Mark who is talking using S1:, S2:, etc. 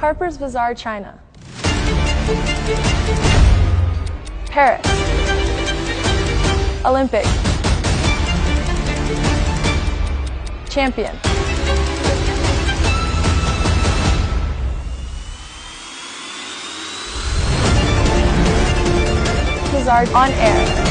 S1: Harper's Bazaar, China. Paris. Olympic. Champion. Bazaar on air.